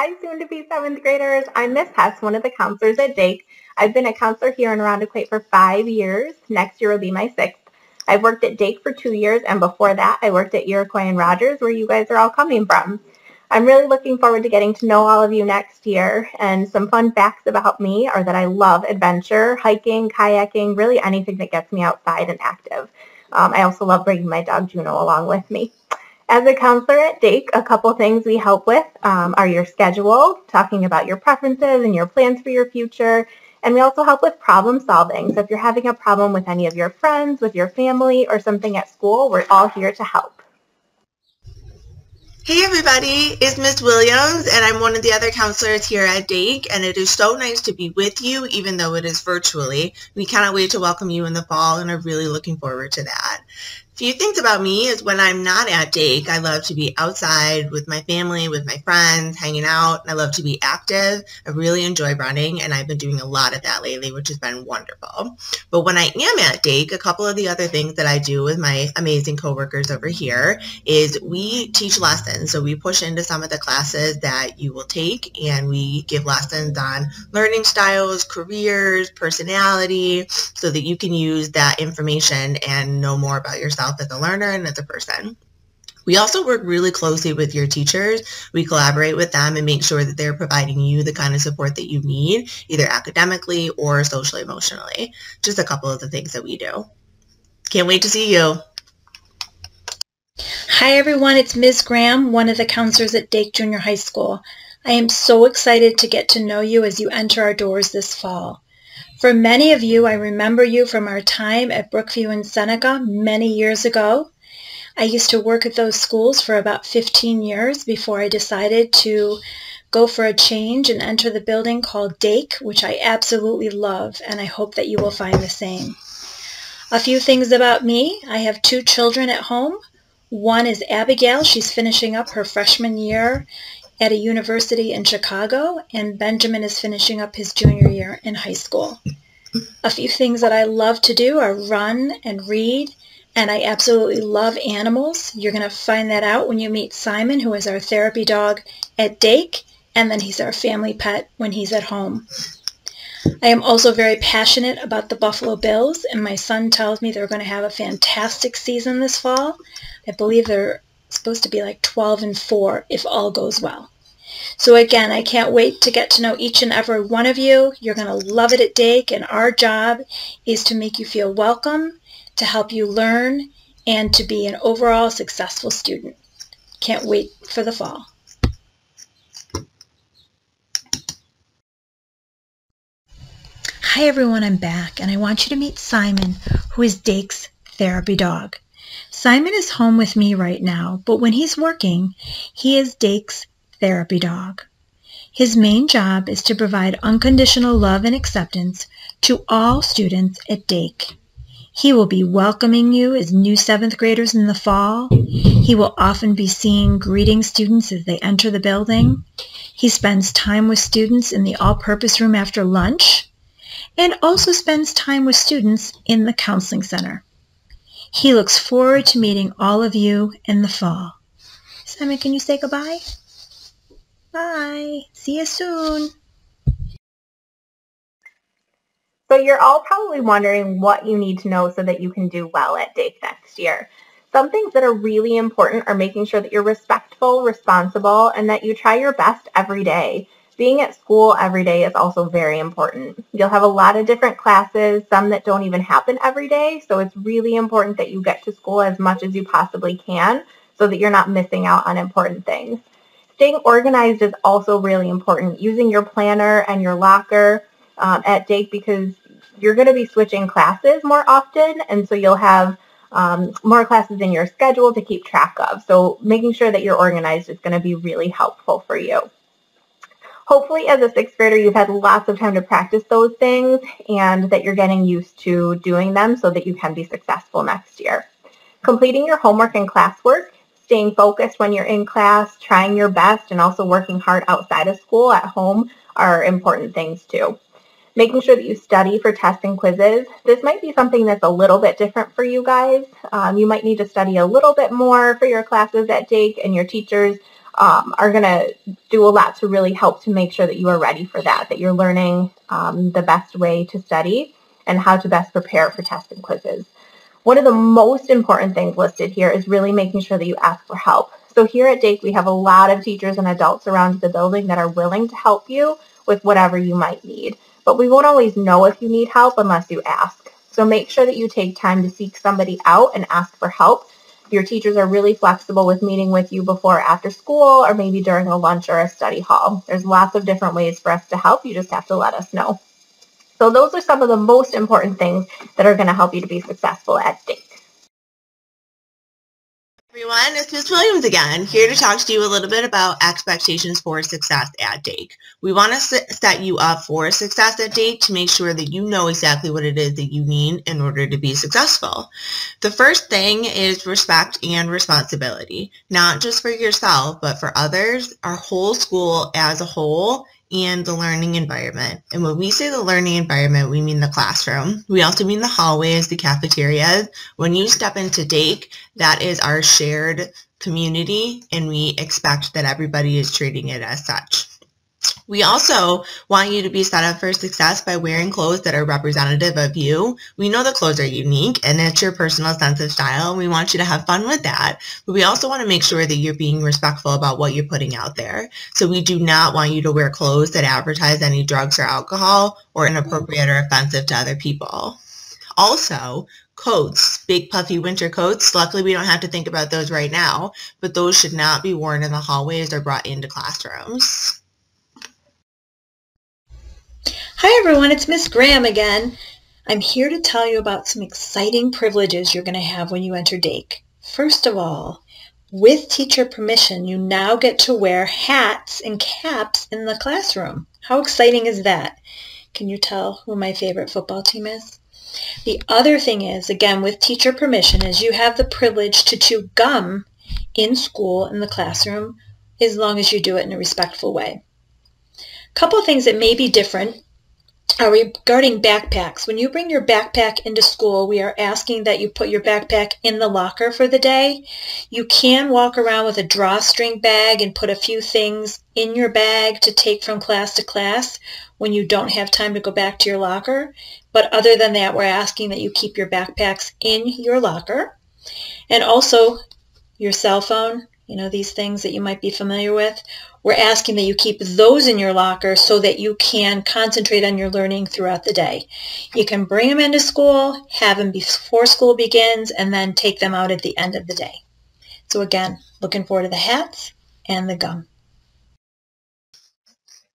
Hi, soon-to-be seventh graders. I'm Miss Hess, one of the counselors at Dake. I've been a counselor here in Irondequoit for five years. Next year will be my sixth. I've worked at Dake for two years, and before that, I worked at Iroquois and Rogers, where you guys are all coming from. I'm really looking forward to getting to know all of you next year, and some fun facts about me are that I love adventure, hiking, kayaking, really anything that gets me outside and active. Um, I also love bringing my dog Juno along with me. As a counselor at Dake, a couple things we help with um, are your schedule, talking about your preferences and your plans for your future, and we also help with problem solving. So if you're having a problem with any of your friends, with your family, or something at school, we're all here to help. Hey everybody, it's Miss Williams and I'm one of the other counselors here at Dake and it is so nice to be with you even though it is virtually. We cannot wait to welcome you in the fall and are really looking forward to that few things about me is when I'm not at Dake, I love to be outside with my family, with my friends, hanging out. I love to be active. I really enjoy running, and I've been doing a lot of that lately, which has been wonderful. But when I am at Dake, a couple of the other things that I do with my amazing coworkers over here is we teach lessons. So we push into some of the classes that you will take, and we give lessons on learning styles, careers, personality, so that you can use that information and know more about yourself as a learner and as a person. We also work really closely with your teachers. We collaborate with them and make sure that they're providing you the kind of support that you need, either academically or socially emotionally. Just a couple of the things that we do. Can't wait to see you. Hi everyone, it's Ms. Graham, one of the counselors at Dake Junior High School. I am so excited to get to know you as you enter our doors this fall. For many of you, I remember you from our time at Brookview and Seneca many years ago. I used to work at those schools for about 15 years before I decided to go for a change and enter the building called Dake, which I absolutely love, and I hope that you will find the same. A few things about me. I have two children at home. One is Abigail. She's finishing up her freshman year at a university in Chicago, and Benjamin is finishing up his junior year in high school. A few things that I love to do are run and read, and I absolutely love animals. You're going to find that out when you meet Simon, who is our therapy dog at Dake, and then he's our family pet when he's at home. I am also very passionate about the Buffalo Bills, and my son tells me they're going to have a fantastic season this fall. I believe they're supposed to be like 12 and 4 if all goes well. So again, I can't wait to get to know each and every one of you. You're going to love it at Dake, and our job is to make you feel welcome, to help you learn, and to be an overall successful student. Can't wait for the fall. Hi everyone, I'm back, and I want you to meet Simon, who is Dake's therapy dog. Simon is home with me right now, but when he's working, he is Dake's therapy dog. His main job is to provide unconditional love and acceptance to all students at Dake. He will be welcoming you as new seventh graders in the fall. He will often be seen greeting students as they enter the building. He spends time with students in the all-purpose room after lunch and also spends time with students in the counseling center. He looks forward to meeting all of you in the fall. Simon, can you say goodbye? Bye. See you soon. So you're all probably wondering what you need to know so that you can do well at Dake next year. Some things that are really important are making sure that you're respectful, responsible, and that you try your best every day being at school every day is also very important. You'll have a lot of different classes, some that don't even happen every day, so it's really important that you get to school as much as you possibly can so that you're not missing out on important things. Staying organized is also really important, using your planner and your locker um, at Dake because you're going to be switching classes more often, and so you'll have um, more classes in your schedule to keep track of. So making sure that you're organized is going to be really helpful for you hopefully as a sixth grader you've had lots of time to practice those things and that you're getting used to doing them so that you can be successful next year. Completing your homework and classwork, staying focused when you're in class, trying your best, and also working hard outside of school at home are important things too. Making sure that you study for tests and quizzes. This might be something that's a little bit different for you guys. Um, you might need to study a little bit more for your classes at Dake and your teachers um, are going to do a lot to really help to make sure that you are ready for that, that you're learning um, the best way to study and how to best prepare for tests and quizzes. One of the most important things listed here is really making sure that you ask for help. So here at Dake, we have a lot of teachers and adults around the building that are willing to help you with whatever you might need. But we won't always know if you need help unless you ask. So make sure that you take time to seek somebody out and ask for help your teachers are really flexible with meeting with you before after school or maybe during a lunch or a study hall. There's lots of different ways for us to help. You just have to let us know. So those are some of the most important things that are going to help you to be successful at Dake everyone, it's Ms. Williams again, here to talk to you a little bit about expectations for success at Dake. We want to set you up for success at Dake to make sure that you know exactly what it is that you need in order to be successful. The first thing is respect and responsibility, not just for yourself, but for others, our whole school as a whole, and the learning environment. And when we say the learning environment, we mean the classroom. We also mean the hallways, the cafeterias. When you step into Dake, that is our shared community, and we expect that everybody is treating it as such. We also want you to be set up for success by wearing clothes that are representative of you. We know the clothes are unique and it's your personal sense of style. And we want you to have fun with that. But we also want to make sure that you're being respectful about what you're putting out there. So we do not want you to wear clothes that advertise any drugs or alcohol or inappropriate or offensive to other people. Also, coats, big puffy winter coats. Luckily, we don't have to think about those right now, but those should not be worn in the hallways or brought into classrooms. Everyone, it's Miss Graham again. I'm here to tell you about some exciting privileges you're going to have when you enter Dake. First of all, with teacher permission, you now get to wear hats and caps in the classroom. How exciting is that? Can you tell who my favorite football team is? The other thing is, again, with teacher permission, is you have the privilege to chew gum in school, in the classroom, as long as you do it in a respectful way. A couple things that may be different uh, regarding backpacks, when you bring your backpack into school, we are asking that you put your backpack in the locker for the day. You can walk around with a drawstring bag and put a few things in your bag to take from class to class when you don't have time to go back to your locker. But other than that, we're asking that you keep your backpacks in your locker. And also your cell phone, you know, these things that you might be familiar with. We're asking that you keep those in your locker so that you can concentrate on your learning throughout the day. You can bring them into school, have them before school begins, and then take them out at the end of the day. So again, looking forward to the hats and the gum.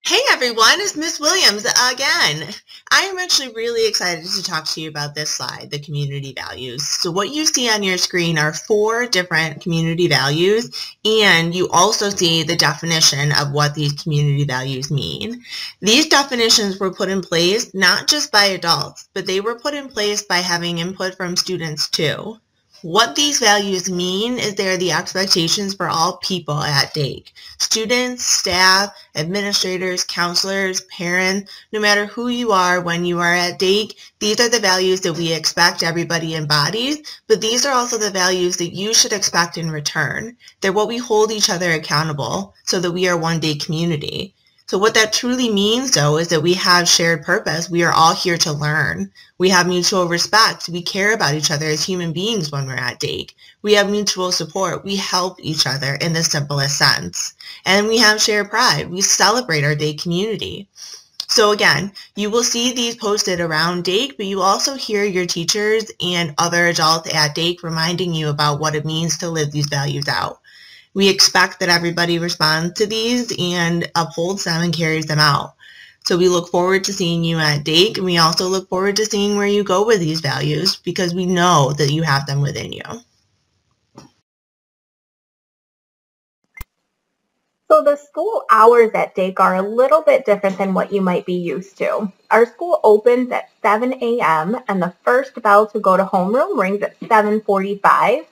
Hey everyone, it's Miss Williams again. I am actually really excited to talk to you about this slide, the community values. So what you see on your screen are four different community values, and you also see the definition of what these community values mean. These definitions were put in place not just by adults, but they were put in place by having input from students too. What these values mean is they are the expectations for all people at Dake. Students, staff, administrators, counselors, parents, no matter who you are when you are at Dake, these are the values that we expect everybody embodies, but these are also the values that you should expect in return. They're what we hold each other accountable so that we are one Dake community. So what that truly means, though, is that we have shared purpose. We are all here to learn. We have mutual respect. We care about each other as human beings when we're at Dake. We have mutual support. We help each other in the simplest sense. And we have shared pride. We celebrate our Dake community. So again, you will see these posted around Dake, but you also hear your teachers and other adults at Dake reminding you about what it means to live these values out we expect that everybody responds to these and upholds them and carries them out. So we look forward to seeing you at Dake, and we also look forward to seeing where you go with these values because we know that you have them within you. So the school hours at Dake are a little bit different than what you might be used to. Our school opens at 7 a.m. and the first bell to go to homeroom rings at 7.45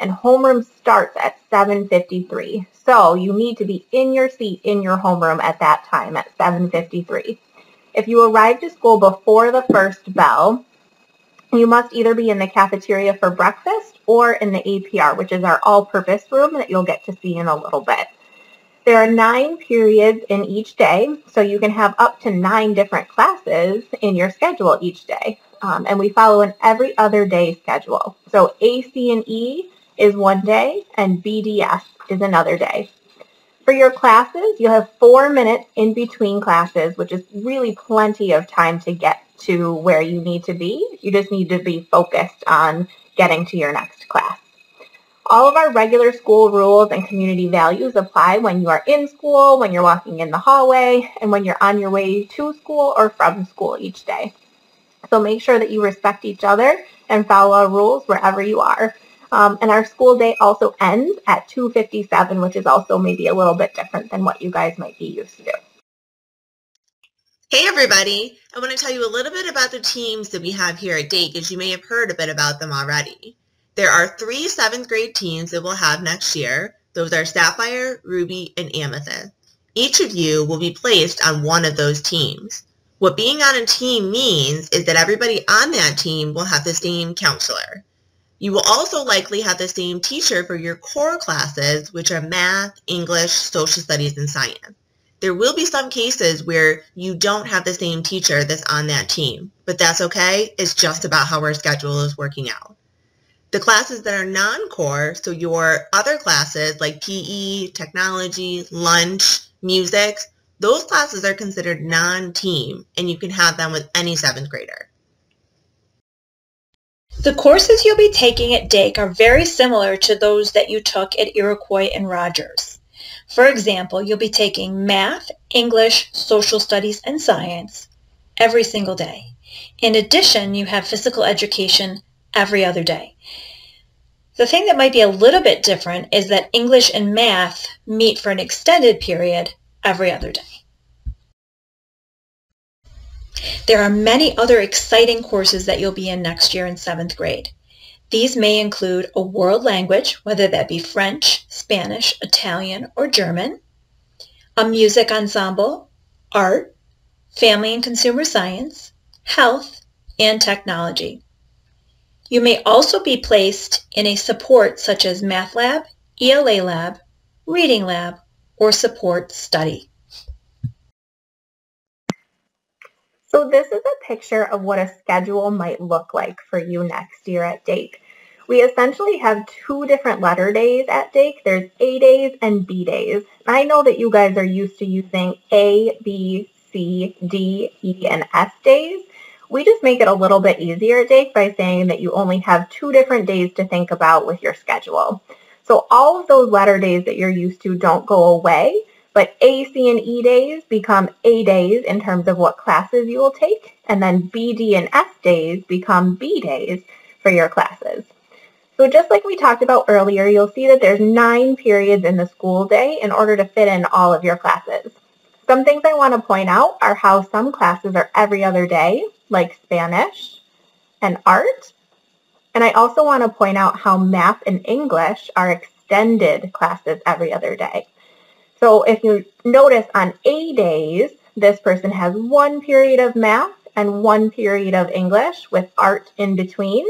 and homeroom starts at 7.53. So you need to be in your seat in your homeroom at that time at 7.53. If you arrive to school before the first bell, you must either be in the cafeteria for breakfast or in the APR, which is our all-purpose room that you'll get to see in a little bit. There are nine periods in each day, so you can have up to nine different classes in your schedule each day. Um, and we follow an every other day schedule. So A, C, and E is one day, and BDS is another day. For your classes, you'll have four minutes in between classes, which is really plenty of time to get to where you need to be. You just need to be focused on getting to your next class. All of our regular school rules and community values apply when you are in school, when you're walking in the hallway, and when you're on your way to school or from school each day. So make sure that you respect each other and follow our rules wherever you are. Um, and our school day also ends at 2.57, which is also maybe a little bit different than what you guys might be used to. Hey everybody! I want to tell you a little bit about the teams that we have here at Dake, as you may have heard a bit about them already. There are three seventh grade teams that we'll have next year. Those are Sapphire, Ruby, and Amethyst. Each of you will be placed on one of those teams. What being on a team means is that everybody on that team will have the same counselor. You will also likely have the same teacher for your core classes, which are math, English, social studies, and science. There will be some cases where you don't have the same teacher that's on that team, but that's okay. It's just about how our schedule is working out. The classes that are non-core, so your other classes like PE, technology, lunch, music, those classes are considered non-team and you can have them with any seventh grader. The courses you'll be taking at Dake are very similar to those that you took at Iroquois and Rogers. For example, you'll be taking math, English, social studies, and science every single day. In addition, you have physical education every other day. The thing that might be a little bit different is that English and math meet for an extended period every other day. There are many other exciting courses that you'll be in next year in seventh grade. These may include a world language, whether that be French, Spanish, Italian, or German, a music ensemble, art, family and consumer science, health, and technology. You may also be placed in a support such as Math Lab, ELA Lab, Reading Lab, or Support Study. So this is a picture of what a schedule might look like for you next year at Dake. We essentially have two different letter days at Dake. There's A days and B days. I know that you guys are used to using A, B, C, D, E, and S days. We just make it a little bit easier at Dake by saying that you only have two different days to think about with your schedule. So all of those letter days that you're used to don't go away. But A, C, and E days become A days in terms of what classes you will take, and then B, D, and F days become B days for your classes. So just like we talked about earlier, you'll see that there's nine periods in the school day in order to fit in all of your classes. Some things I want to point out are how some classes are every other day, like Spanish and art. And I also want to point out how math and English are extended classes every other day. So if you notice on A days, this person has one period of math and one period of English with art in between.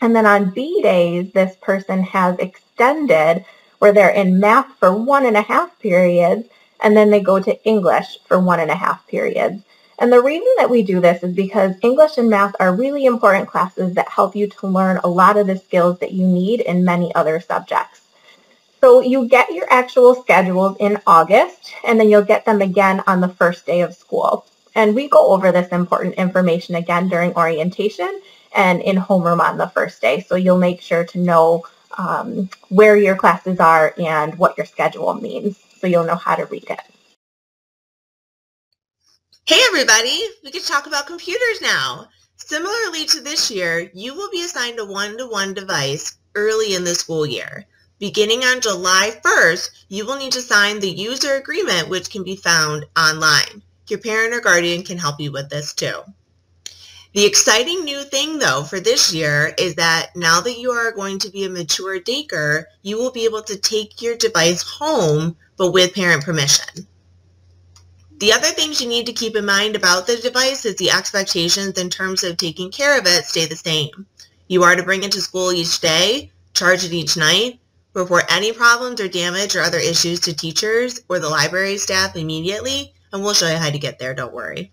And then on B days, this person has extended where they're in math for one and a half periods and then they go to English for one and a half periods. And the reason that we do this is because English and math are really important classes that help you to learn a lot of the skills that you need in many other subjects. So you get your actual schedules in August, and then you'll get them again on the first day of school. And we go over this important information again during orientation and in homeroom on the first day. So you'll make sure to know um, where your classes are and what your schedule means so you'll know how to read it. Hey everybody, we can talk about computers now. Similarly to this year, you will be assigned a one-to-one device early in the school year. Beginning on July 1st, you will need to sign the user agreement, which can be found online. Your parent or guardian can help you with this too. The exciting new thing, though, for this year is that now that you are going to be a mature daker, you will be able to take your device home, but with parent permission. The other things you need to keep in mind about the device is the expectations in terms of taking care of it stay the same. You are to bring it to school each day, charge it each night, Report any problems or damage or other issues to teachers or the library staff immediately, and we'll show you how to get there, don't worry.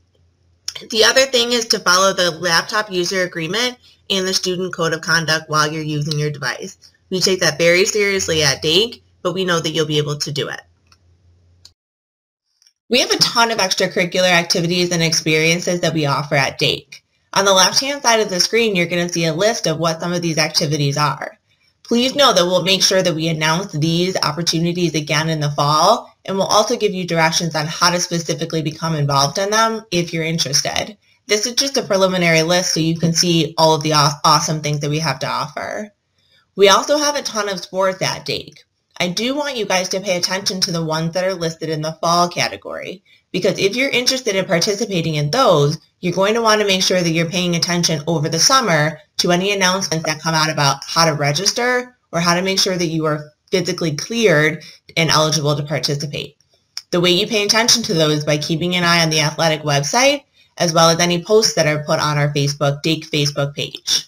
The other thing is to follow the laptop user agreement and the student code of conduct while you're using your device. We take that very seriously at Dake, but we know that you'll be able to do it. We have a ton of extracurricular activities and experiences that we offer at Dake. On the left-hand side of the screen, you're going to see a list of what some of these activities are. Please know that we'll make sure that we announce these opportunities again in the fall, and we'll also give you directions on how to specifically become involved in them if you're interested. This is just a preliminary list so you can see all of the awesome things that we have to offer. We also have a ton of sports at Dake. I do want you guys to pay attention to the ones that are listed in the fall category because if you're interested in participating in those, you're going to want to make sure that you're paying attention over the summer to any announcements that come out about how to register or how to make sure that you are physically cleared and eligible to participate. The way you pay attention to those is by keeping an eye on the athletic website as well as any posts that are put on our Facebook, Dake Facebook page.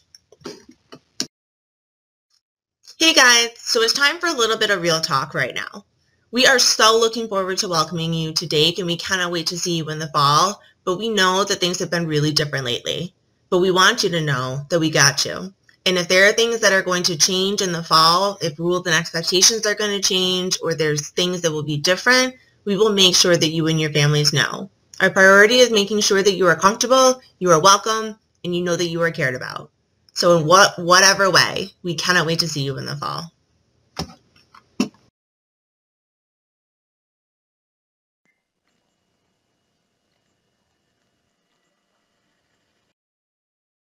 Hey guys, so it's time for a little bit of real talk right now. We are so looking forward to welcoming you to Dake and we cannot wait to see you in the fall, but we know that things have been really different lately. But we want you to know that we got you. And if there are things that are going to change in the fall, if rules and expectations are going to change or there's things that will be different, we will make sure that you and your families know. Our priority is making sure that you are comfortable, you are welcome, and you know that you are cared about. So in what whatever way, we cannot wait to see you in the fall.